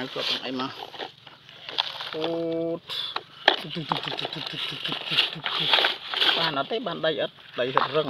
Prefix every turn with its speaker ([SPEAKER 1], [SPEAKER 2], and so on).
[SPEAKER 1] ហើយគាត់ទាំងអីមកអូតបានអត់ទេបានដីអត់ដីហិតរឹង